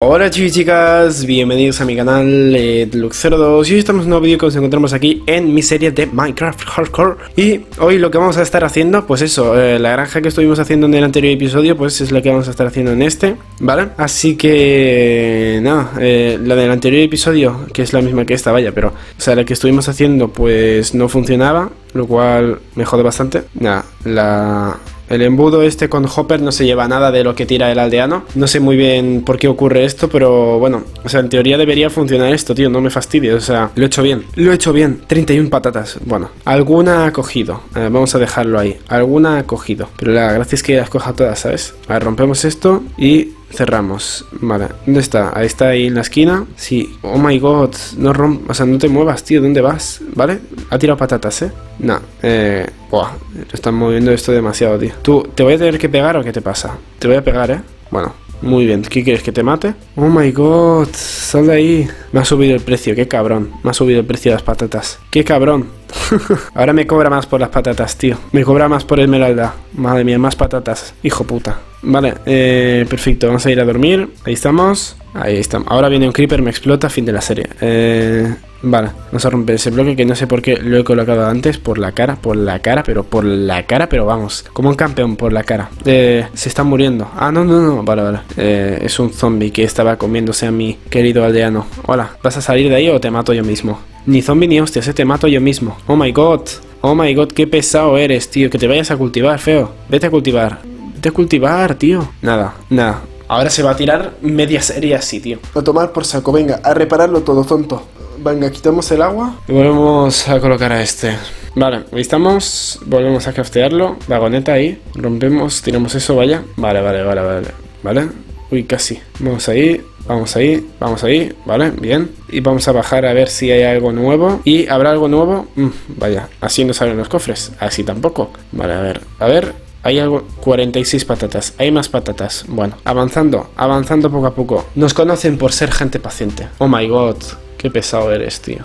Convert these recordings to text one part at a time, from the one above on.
Hola chicos y chicas, bienvenidos a mi canal eh, Lux02 y hoy estamos en un nuevo vídeo que nos encontramos aquí en mi serie de Minecraft Hardcore Y hoy lo que vamos a estar haciendo, pues eso, eh, la granja que estuvimos haciendo en el anterior episodio, pues es lo que vamos a estar haciendo en este, ¿vale? Así que, nada, eh, la del anterior episodio, que es la misma que esta, vaya, pero, o sea, la que estuvimos haciendo pues no funcionaba, lo cual me jode bastante Nada, la el embudo este con Hopper no se lleva nada de lo que tira el aldeano. No sé muy bien por qué ocurre esto, pero bueno, o sea, en teoría debería funcionar esto, tío, no me fastidies, o sea, lo he hecho bien. Lo he hecho bien, 31 patatas. Bueno, alguna ha cogido, eh, vamos a dejarlo ahí. Alguna ha cogido, pero la gracia es que las coja todas, ¿sabes? A ver, rompemos esto y cerramos. Vale, ¿dónde está? Ahí está ahí en la esquina. Sí. Oh my god. No romp... O sea, no te muevas, tío. ¿Dónde vas? ¿Vale? Ha tirado patatas, ¿eh? No. Eh... Buah. Están moviendo esto demasiado, tío. ¿Tú te voy a tener que pegar o qué te pasa? Te voy a pegar, ¿eh? Bueno. Muy bien, ¿qué quieres que te mate? Oh my god, sal de ahí. Me ha subido el precio, qué cabrón. Me ha subido el precio de las patatas. Qué cabrón. Ahora me cobra más por las patatas, tío. Me cobra más por esmeralda. Madre mía, más patatas. Hijo puta. Vale, eh, perfecto. Vamos a ir a dormir. Ahí estamos. Ahí estamos. Ahora viene un creeper, me explota. Fin de la serie. Eh, vale, vamos a romper ese bloque que no sé por qué lo he colocado antes. Por la cara, por la cara, pero por la cara, pero vamos. Como un campeón por la cara. Eh, se está muriendo. Ah, no, no, no. Vale, vale. Eh, es un zombie que estaba comiéndose a mi querido aldeano. Hola, ¿vas a salir de ahí o te mato yo mismo? Ni zombie ni hostias, te mato yo mismo. Oh my god. Oh my god, qué pesado eres, tío. Que te vayas a cultivar, feo. Vete a cultivar. Vete a cultivar, tío. Nada, nada. Ahora se va a tirar media serie así, tío. A tomar por saco, venga, a repararlo todo, tonto. Venga, quitamos el agua y volvemos a colocar a este. Vale, ahí estamos. Volvemos a craftearlo. Vagoneta ahí. Rompemos, tiramos eso, vaya. Vale, vale, vale, vale. Vale. Uy, casi. Vamos ahí. Vamos ahí, vamos ahí, vale, bien. Y vamos a bajar a ver si hay algo nuevo. ¿Y habrá algo nuevo? Mm, vaya, así no salen los cofres. Así tampoco. Vale, a ver, a ver. Hay algo, 46 patatas, hay más patatas. Bueno, avanzando, avanzando poco a poco. Nos conocen por ser gente paciente. Oh my god, qué pesado eres, tío.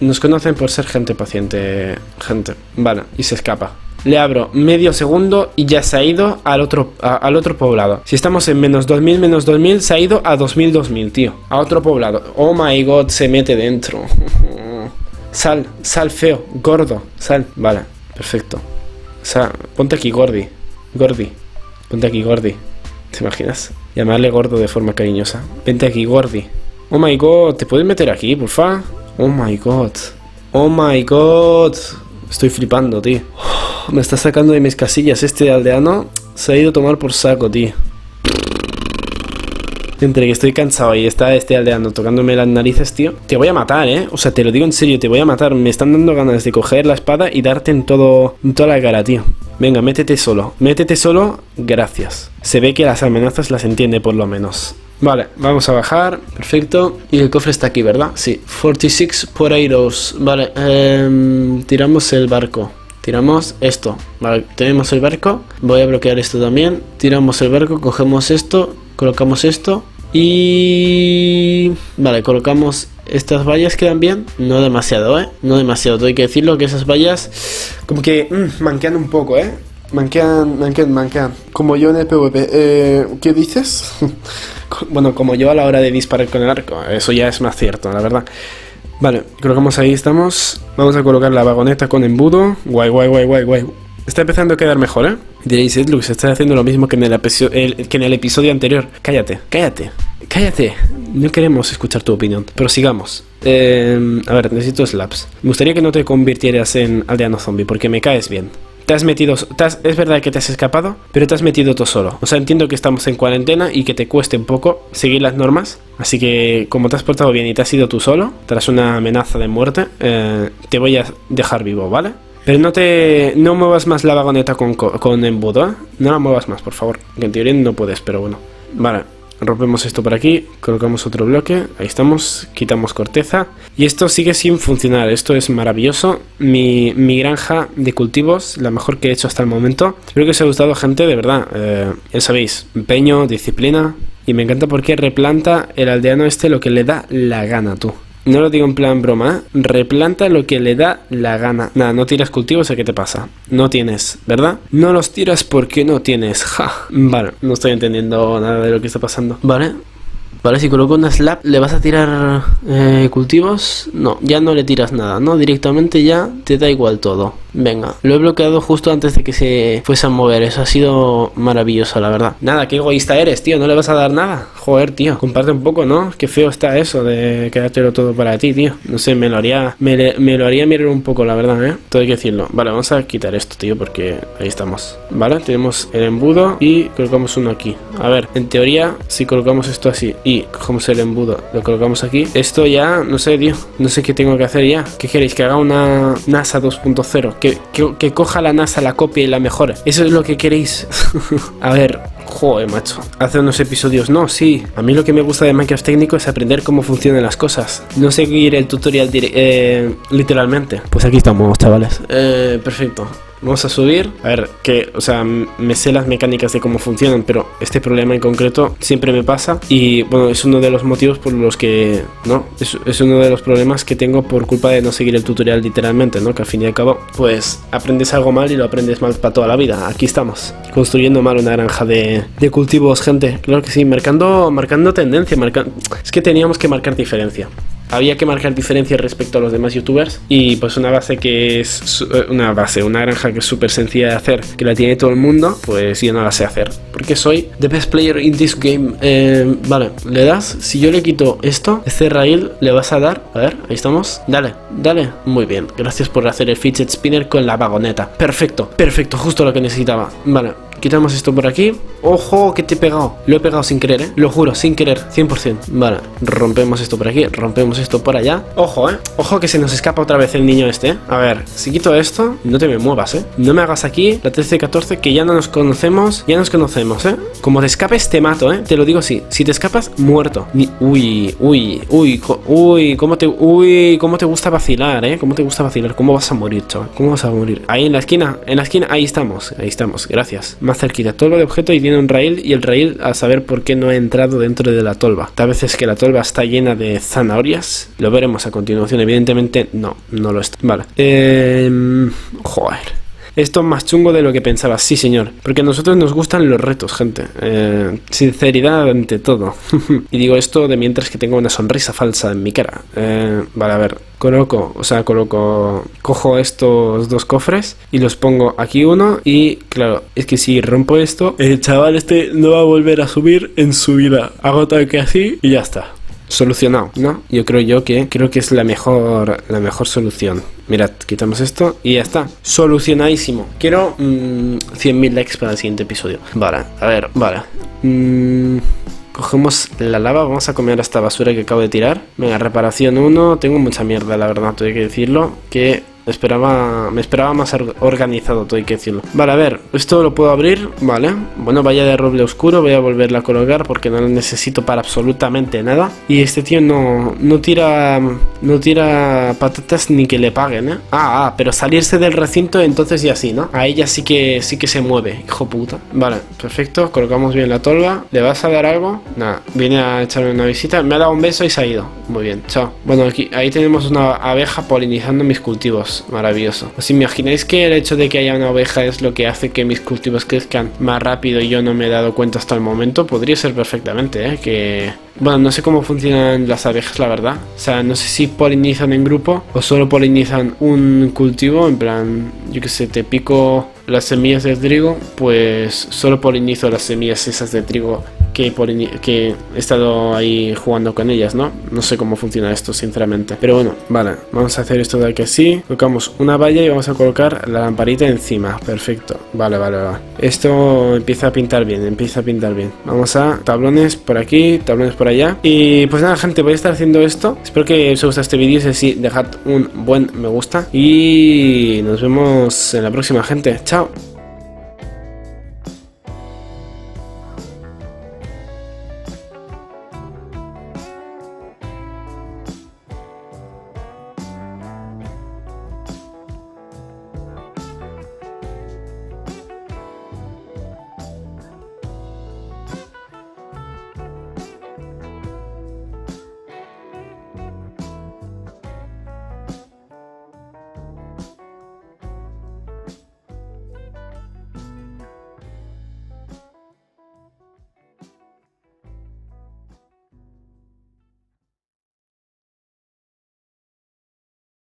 Nos conocen por ser gente paciente, gente. Vale, y se escapa. Le abro medio segundo y ya se ha ido al otro, al otro poblado. Si estamos en menos 2000, menos 2000, se ha ido a 2000, 2000, tío. A otro poblado. Oh my god, se mete dentro. sal, sal feo, gordo, sal. Vale, perfecto. Sal, ponte aquí, gordi. Gordi. Ponte aquí, gordi. ¿Te imaginas? Llamarle gordo de forma cariñosa. Vente aquí, gordi. Oh my god, ¿te puedes meter aquí, porfa? Oh my god. Oh my god. Estoy flipando, tío. Me está sacando de mis casillas este aldeano. Se ha ido a tomar por saco, tío. Entre que estoy cansado y está este aldeano tocándome las narices, tío. Te voy a matar, ¿eh? O sea, te lo digo en serio, te voy a matar. Me están dando ganas de coger la espada y darte en todo... En toda la cara, tío. Venga, métete solo. Métete solo. Gracias. Se ve que las amenazas las entiende por lo menos. Vale, vamos a bajar. Perfecto. Y el cofre está aquí, ¿verdad? Sí. 46 potatoes. Vale, eh, tiramos el barco. Tiramos esto. Vale, tenemos el barco. Voy a bloquear esto también. Tiramos el barco, cogemos esto, colocamos esto. Y... Vale, colocamos estas vallas quedan bien. No demasiado, ¿eh? No demasiado. Tengo que decirlo que esas vallas como que mm, manquean un poco, ¿eh? Manquean, manquean, manquean. Como yo en el PvP. Eh, ¿Qué dices? bueno, como yo a la hora de disparar con el arco. Eso ya es más cierto, la verdad. Vale, colocamos ahí, estamos. Vamos a colocar la vagoneta con embudo. Guay, guay, guay, guay, guay. Está empezando a quedar mejor, ¿eh? Diréis, Lux, está haciendo lo mismo que en, el, episodio anterior. Cállate, cállate, cállate. No queremos escuchar tu opinión, pero sigamos. Eh, a ver, necesito slaps. Me gustaría que no te convirtieras en aldeano zombie, porque me caes bien. Te has metido, es verdad que te has escapado, pero te has metido tú solo. O sea, entiendo que estamos en cuarentena y que te cueste un poco seguir las normas. Así que como te has portado bien y te has ido tú solo, tras una amenaza de muerte, eh, te voy a dejar vivo, ¿vale? Pero no te. No muevas más la vagoneta con, con embudo, ¿eh? No la muevas más, por favor. Que en teoría no puedes, pero bueno. Vale, rompemos esto por aquí, colocamos otro bloque, ahí estamos, quitamos corteza. Y esto sigue sin funcionar, esto es maravilloso. Mi, mi granja de cultivos, la mejor que he hecho hasta el momento. Espero que os haya gustado, gente, de verdad. Eh, ya sabéis, empeño, disciplina. Y me encanta porque replanta el aldeano este lo que le da la gana, tú. No lo digo en plan broma, ¿eh? replanta lo que le da la gana. Nada, no tiras cultivos, ¿qué te pasa? No tienes, ¿verdad? No los tiras porque no tienes, ja. Vale, no estoy entendiendo nada de lo que está pasando. Vale, Vale, si coloco una slab, ¿le vas a tirar eh, cultivos? No, ya no le tiras nada, ¿no? Directamente ya te da igual todo. Venga, lo he bloqueado justo antes de que se fuese a mover. Eso ha sido maravilloso, la verdad. Nada, qué egoísta eres, tío. No le vas a dar nada. Joder, tío. Comparte un poco, ¿no? Qué feo está eso de quedártelo todo para ti, tío. No sé, me lo haría. Me, lo haría mirar un poco, la verdad, ¿eh? Todo hay que decirlo. Vale, vamos a quitar esto, tío, porque ahí estamos. Vale, tenemos el embudo y colocamos uno aquí. A ver, en teoría, si colocamos esto así y cogemos el embudo, lo colocamos aquí, esto ya, no sé, tío. No sé qué tengo que hacer ya. ¿Qué queréis? Que haga una NASA 2.0 que, coja la NASA, la copia y la mejore. Eso es lo que queréis. a ver, Joder, macho. Hace unos episodios, no, sí. A mí lo que me gusta de Minecraft técnico es aprender cómo funcionan las cosas. No seguir el tutorial eh, literalmente. Pues aquí estamos, chavales. Eh, perfecto. Vamos a subir. A ver, que, o sea, me sé las mecánicas de cómo funcionan, pero este problema en concreto siempre me pasa. Y bueno, es uno de los motivos por los que, ¿no? Es, es uno de los problemas que tengo por culpa de no seguir el tutorial literalmente, ¿no? Que al fin y al cabo, pues aprendes algo mal y lo aprendes mal para toda la vida. Aquí estamos, construyendo mal una granja de, de cultivos, gente. Claro que sí, marcando, marcando tendencia. Es que teníamos que marcar diferencia había que marcar diferencias respecto a los demás youtubers y pues una base que es eh, una base, una granja que es súper sencilla de hacer, que la tiene todo el mundo, pues yo no la sé hacer. Porque soy the best player in this game. Eh, vale, le das, si yo le quito esto, este rail le vas a dar, a ver, ahí estamos, dale, dale, muy bien, gracias por hacer el fidget spinner con la vagoneta. Perfecto, perfecto, justo lo que necesitaba. Vale, Quitamos esto por aquí. ¡Ojo! Que te he pegado. Lo he pegado sin querer, ¿eh? Lo juro, sin querer. 100%. Vale. Rompemos esto por aquí. Rompemos esto por allá. Ojo, ¿eh? Ojo que se nos escapa otra vez el niño este. ¿eh? A ver, si quito esto, no te me muevas, ¿eh? No me hagas aquí la 13-14 que ya no nos conocemos. Ya nos conocemos, ¿eh? Como te escapes, te mato, ¿eh? Te lo digo así. Si te escapas, muerto. Uy, uy, uy, uy, cómo te... Uy, cómo te gusta vacilar, ¿eh? Cómo te gusta vacilar. ¿Cómo vas a morir, chaval? ¿Cómo vas a morir? Ahí en la esquina. En la esquina. Ahí estamos. Ahí estamos. Gracias más cerquita. Tolva de objeto y tiene un rail y el rail a saber por qué no ha entrado dentro de la tolva. Tal vez es que la tolva está llena de zanahorias. Lo veremos a continuación. Evidentemente no, no lo está. Vale. Eh, joder. Esto es más chungo de lo que pensaba, sí señor. Porque a nosotros nos gustan los retos, gente. Eh, sinceridad ante todo. y digo esto de mientras que tengo una sonrisa falsa en mi cara. Eh, vale, a ver. Coloco, o sea, coloco, cojo estos dos cofres y los pongo aquí uno y claro, es que si rompo esto, el chaval este no va a volver a subir en su vida. Hago tal que así y ya está solucionado, ¿no? Yo creo yo que creo que es la mejor la mejor solución. Mirad, quitamos esto y ya está. Solucionadísimo. Quiero 100.000 mm, likes para el siguiente episodio. Vale, a ver, vale. Mm, cogemos la lava, vamos a comer esta basura que acabo de tirar. Venga, reparación 1. Tengo mucha mierda, la verdad, tengo que decirlo. Que Esperaba, me esperaba más organizado, todo hay que decirlo. Vale, a ver, esto lo puedo abrir, vale. Bueno, vaya de roble oscuro, voy a volverla a colocar porque no lo necesito para absolutamente nada. Y este tío no, no tira no tira patatas ni que le paguen, ¿eh? Ah, ah, pero salirse del recinto entonces ya sí, ¿no? A ella sí que sí que se mueve, hijo puta. Vale, perfecto, colocamos bien la tolva. ¿Le vas a dar algo? Nada, viene a echarme una visita, me ha dado un beso y se ha ido. Muy bien, chao. Bueno, aquí ahí tenemos una abeja polinizando mis cultivos maravilloso. ¿Os imagináis que el hecho de que haya una oveja es lo que hace que mis cultivos crezcan más rápido y yo no me he dado cuenta hasta el momento? Podría ser perfectamente, ¿eh? Que... Bueno, no sé cómo funcionan las abejas, la verdad. O sea, no sé si polinizan en grupo o solo polinizan un cultivo, en plan, yo que sé, te pico las semillas de trigo, pues solo polinizo las semillas esas de trigo que, que he estado ahí jugando con ellas, ¿no? No sé cómo funciona esto, sinceramente. Pero bueno, vale, vamos a hacer esto de aquí así. Colocamos una valla y vamos a colocar la lamparita encima. Perfecto. Vale, vale, vale. Esto empieza a pintar bien, empieza a pintar bien. Vamos a tablones por aquí, tablones por allá. Y pues nada, gente, voy a estar haciendo esto. Espero que os guste este vídeo. Si sí, dejad un buen me gusta. Y nos vemos en la próxima, gente. Chao.